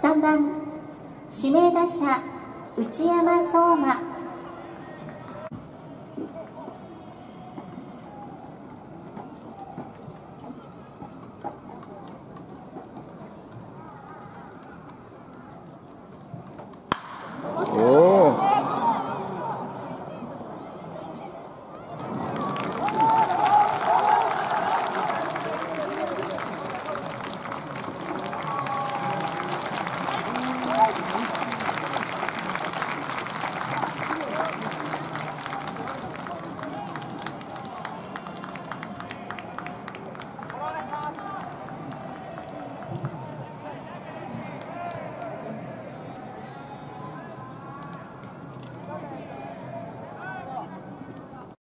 3番指名打者内山壮真